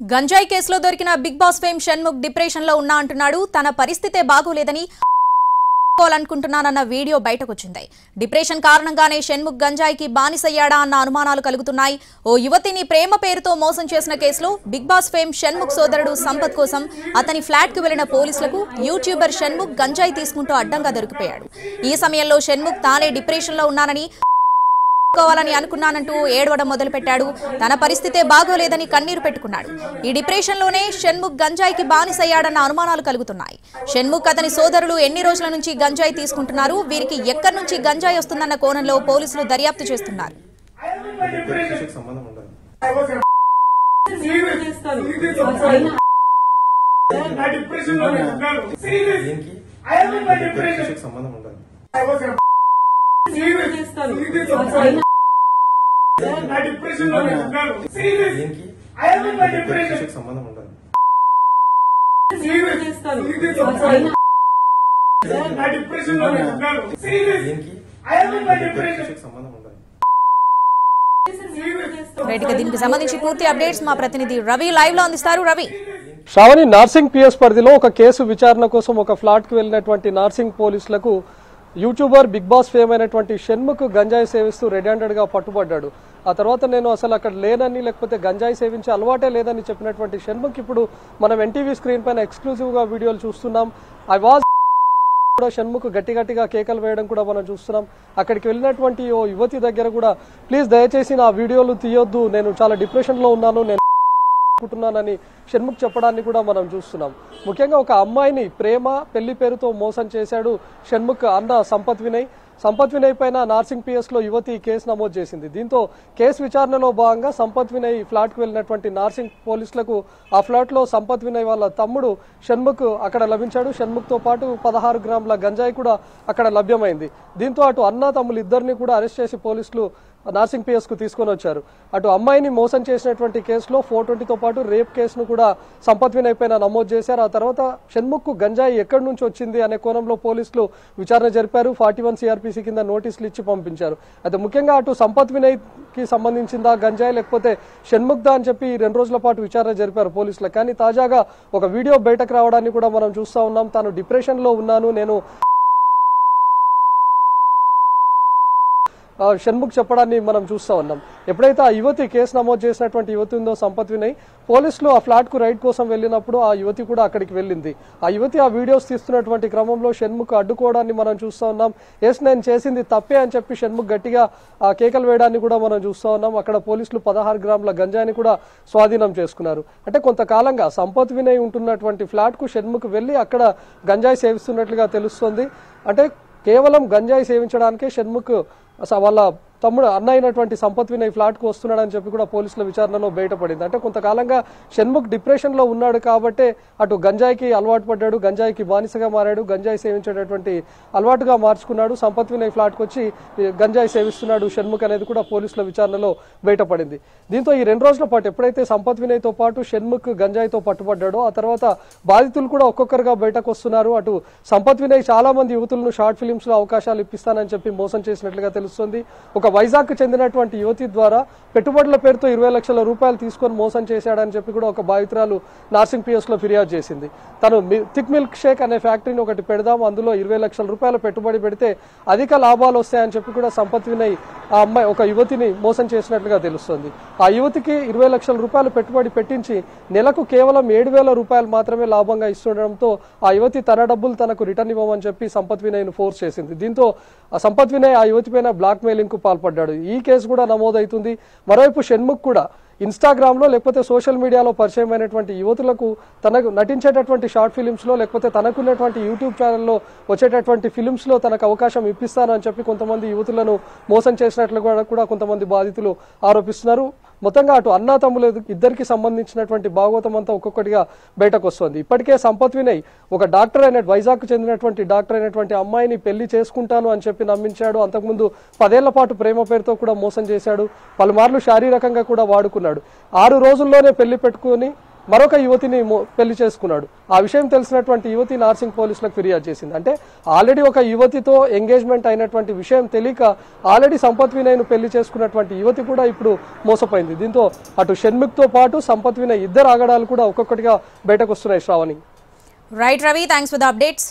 గంజాయి కేసులో దొరికిన బిగ్ బాస్ ఫేమ్ షణ్ముఖ్ డిప్రెషన్లో ఉన్నా అంటున్నాడు. తన పరిస్థితే బాగోలేదని అనుకుంటున్నానన్న వీడియో బయటకొచ్చింది. డిప్రెషన్ కారణంగానే షణ్ముఖ్ గంజాయికి బానిసయ్యాడా అన్న అనుమానాలు కలుగుతున్నాయి. ఓ యువతిని ప్రేమ పేరుతో మోసం చేసిన కేసులో బిగ్ బాస్ ఫేమ్ షణ్ముఖ్ సోదరుడు సంపత్ కోసం అతని ఫ్లాట్కు వెళ్ళిన పోలీసులకు యూట్యూబర్ షణ్ముఖ్ గంజాయి తీసుకుంటూ అడ్డంగా దొరికిపోయాడు. ఈ సమయంలో షణ్ముఖ్ తానే డిప్రెషన్లో ఉన్నానని కోవాలని అనుకున్నానంటూ ఏడవడం మొదలుపెట్టాడు. తన పరిస్థితే బాగోలేదని కన్నీరు పెట్టుకున్నాడు. ఈ డిప్రెషన్లోనే షణ్ముఖ్ గంజాయికి బానిసయ్యాడన్న అనుమానాలు కలుగుతున్నాయి. షణ్ముఖ్ అతని సోదరులు ఎన్ని రోజుల నుంచి గంజాయి తీసుకుంటున్నారు? వీరికి ఎక్కడి నుంచి గంజాయి వస్తుందన్న కోణంలో పోలీసులు దర్యాప్తు చేస్తున్నారు. సంబంధం ఉండదు. సంబంధం ఉండదు. దీనికి సంబంధం ఉండదు. సంబంధించి పూర్తి అప్డేట్స్ మా ప్రతినిధి రవి లైవ్లో అందిస్తారు. రవి. శ్రావణి నార్సింగ్ పిఎస్ పరిధిలో ఒక కేసు విచారణ కోసం ఒక ఫ్లాట్కి వెళ్ళినటువంటి నార్సింగ్ పోలీసులకు యూట్యూబర్ బిగ్ బాస్ ఫేమ్ అయినటువంటి షణ్ముఖ్ గంజాయి సేవిస్తూ రెడ్ హ్యాండెడ్గా పట్టుబడ్డాడు. ఆ తర్వాత నేను అసలు అక్కడ లేనని లేకపోతే గంజాయి సేవించే అలవాటే లేదని చెప్పినటువంటి షణ్ముఖ్ ఇప్పుడు మనం ఎన్టీవీ స్క్రీన్ పైన ఎక్స్క్లూజివ్గా వీడియోలు చూస్తున్నాం. ఐ వాజ్ కూడా షణ్ముఖ్ గట్టి గట్టిగా కేకలు వేయడం కూడా మనం చూస్తున్నాం. అక్కడికి వెళ్ళినటువంటి ఓ యువతి దగ్గర కూడా ప్లీజ్ దయచేసి నా వీడియోలు తీయొద్దు. నేను చాలా డిప్రెషన్లో ఉన్నాను. నేను అనుకుంటున్నానని షణ్ముఖ్ చెప్పడాన్ని కూడా మనం చూస్తున్నాం. ముఖ్యంగా ఒక అమ్మాయిని ప్రేమ పెళ్ళి పేరుతో మోసం చేశాడు షణ్ముఖ్ అన్న సంపత్ వినయ్. సంపత్ వినయ్ పైన నార్సింగ్ పిఎస్లో యువతి కేసు నమోదు చేసింది. దీంతో కేసు విచారణలో భాగంగా సంపత్ వినయ్ ఫ్లాట్కు వెళ్ళినటువంటి వెళ్ళినటువంటి నార్సింగ్ పోలీసులకు ఆ ఫ్లాట్లో సంపత్ వినయ్ వాళ్ళ తమ్ముడు షణ్ముఖ్ అక్కడ లభించాడు. షణ్ముఖ్తో పాటు పదహారు గ్రాముల గంజాయి కూడా అక్కడ లభ్యమైంది. దీంతో అటు అన్న తమ్ములు ఇద్దరిని కూడా అరెస్ట్ చేసి పోలీసులు నార్సింగ్ పిఎస్కు తీసుకొని వచ్చారు. అటు అమ్మాయిని మోసం చేసినటువంటి కేసులో ఫోర్ ట్వంటీతో పాటు రేప్ కేసును కూడా సంపత్ వినయ్ పైన నమోదు చేశారు. ఆ తర్వాత షణ్ముఖ్ గంజాయి ఎక్కడి నుంచి వచ్చింది అనే కోణంలో పోలీసులు విచారణ జరిపారు. ఫార్టీ వన్ ఆర్టీపీసీ కింద నోటీసులు ఇచ్చి పంపించారు. అయితే ముఖ్యంగా అటు సంపత్ వినయ్కి సంబంధించిందా గంజాయి లేకపోతే షణ్ముఖ్ అని చెప్పి రెండు రోజుల పాటు విచారణ జరిపారు పోలీసులు. కానీ తాజాగా ఒక వీడియో బయటకు రావడాన్ని కూడా మనం చూస్తా ఉన్నాం. తాను డిప్రెషన్లో ఉన్నాను నేను ఆ, షణ్ముఖ్ చెప్పడాన్ని మనం చూస్తూ ఉన్నాం. ఎప్పుడైతే ఆ యువతి కేసు నమోదు చేసినటువంటి యువతి ఉందో సంపత్ వినయ్ పోలీసులు ఆ ఫ్లాట్కు రైడ్ కోసం వెళ్ళినప్పుడు ఆ యువతి కూడా అక్కడికి వెళ్ళింది. ఆ యువతి ఆ వీడియోస్ తీస్తున్నటువంటి క్రమంలో షణ్ముఖ్ అడ్డుకోవడాన్ని మనం చూస్తూ ఉన్నాం. ఎస్ నేను చేసింది తప్పే అని చెప్పి షణ్ముఖ్ గట్టిగా ఆ కేకలు వేయడాన్ని కూడా మనం చూస్తూ ఉన్నాం. అక్కడ పోలీసులు పదహారు గ్రాముల గంజాయిని కూడా స్వాధీనం చేసుకున్నారు. అంటే కొంతకాలంగా సంపత్ వినయ్ ఉంటున్నటువంటి ఫ్లాట్కు షణ్ముఖ్ వెళ్ళి అక్కడ గంజాయి సేవిస్తున్నట్లుగా తెలుస్తుంది. అంటే కేవలం గంజాయి సేవించడానికే షణ్ముఖ్ వాళ్ళ తమ్ముడు అన్న అయినటువంటి సంపత్ వినయ్ ఫ్లాట్కు వస్తున్నాడని చెప్పి కూడా పోలీసుల విచారణలో బయటపడింది. అంటే కొంతకాలంగా షణ్ముఖ్ డిప్రెషన్లో ఉన్నాడు కాబట్టే అటు గంజాయికి అలవాటు పడ్డాడు గంజాయికి బానిసగా మారాడు గంజాయి సేవించేటటువంటి అలవాటుగా మార్చుకున్నాడు. సంపత్ వినయ్ ఫ్లాట్కి వచ్చి గంజాయి సేవిస్తున్నాడు షణ్ముఖ్ అనేది కూడా పోలీసుల విచారణలో బయటపడింది. దీంతో ఈ రెండు రోజుల పాటు ఎప్పుడైతే సంపత్ వినయ్తో పాటు షణ్ముఖ్ గంజాయితో పట్టుబడ్డాడో ఆ తర్వాత బాధితులు కూడా ఒక్కొక్కరుగా బయటకు వస్తున్నారు. అటు సంపత్ వినయ్ చాలా మంది యువతులను షార్ట్ ఫిలిమ్స్లో అవకాశాలు ఇప్పిస్తానని చెప్పి మోసం చేసినట్లుగా తెలుస్తుంది. ఒక వైజాగ్ చెందినటువంటి యువతి ద్వారా పెట్టుబడుల పేరుతో ఇరవై లక్షల రూపాయలు తీసుకొని మోసం చేశాడని చెప్పి కూడా ఒక బాధితురాలు నార్సింగ్ పిఎస్లో ఫిర్యాదు చేసింది. తను మి- థిక్ మిల్క్ షేక్ అనే ఫ్యాక్టరీని ఒకటి పెడదాం అందులో ఇరవై లక్షల రూపాయల పెట్టుబడి పెడితే అధిక లాభాలు వస్తాయని చెప్పి కూడా సంపత్ వినయ్ ఆ అమ్మాయి ఒక యువతిని మోసం చేసినట్లుగా తెలుస్తుంది. ఆ యువతికి ఇరవై లక్షల రూపాయలు పెట్టుబడి పెట్టించి నెలకు కేవలం ఏడు వేల రూపాయలు మాత్రమే లాభంగా ఇస్తుండడంతో ఆ యువతి తన డబ్బులు తనకు రిటర్న్ ఇవ్వమని చెప్పి సంపత్ వినయ్ను ఫోర్స్ చేసింది. దీంతో ఆ సంపత్ వినయ్ ఆ యువతి పైన బ్లాక్ మెయిలింగ్కు పాల్పడ్డాడు. ఈ కేసు కూడా నమోదవుతుంది. మరోవైపు షణ్ముఖ్ కూడా ఇన్స్టాగ్రామ్లో లేకపోతే సోషల్ మీడియాలో పరిచయమైనటువంటి యువతులకు తనకు నటించేటటువంటి షార్ట్ ఫిలిమ్స్లో లేకపోతే తనకున్నటువంటి యూట్యూబ్ ఛానల్లో వచ్చేటటువంటి ఫిలిమ్స్లో తనకు అవకాశం ఇప్పిస్తానని చెప్పి కొంతమంది యువతులను మోసం చేసినట్లు కూడా కూడా కొంతమంది బాధితులు ఆరోపిస్తున్నారు. మొత్తంగా అటు అన్నా తమ్ములు ఇద్దరికి సంబంధించినటువంటి భాగవతం అంతా ఒక్కొక్కటిగా బయటకు వస్తుంది ఇప్పటికే సంపత్ వినయ్ ఒక డాక్టర్ అయిన వైజాగ్ చెందినటువంటి డాక్టర్ అయినటువంటి అమ్మాయిని పెళ్ళి చేసుకుంటాను అని చెప్పి నమ్మించాడు. అంతకుముందు పదేళ్ళ పాటు ప్రేమ పేరుతో కూడా మోసం చేశాడు. పలుమార్లు శారీరకంగా కూడా వాడుకున్నాడు. ఆరు రోజుల్లోనే పెళ్ళి పెట్టుకుని మరొక యువతిని పెళ్ళి చేసుకున్నాడు. ఆ విషయం తెలిసినటువంటి యువతి నార్సింగ్ పోలీసులకు ఫిర్యాదు చేసింది. అంటే ఆల్రెడీ ఒక యువతితో ఎంగేజ్మెంట్ అయినటువంటి విషయం తెలియక ఆల్రెడీ సంపత్ వినయ్ను పెళ్ళి చేసుకున్నటువంటి యువతి కూడా ఇప్పుడు మోసపోయింది. దీంతో అటు షణ్ముఖ్తో పాటు సంపత్ వినయ్ ఇద్దరు ఆగడాలు కూడా ఒక్కొక్కటిగా బయటకు వస్తున్నాయి Sravani. Right Ravi thanks for the updates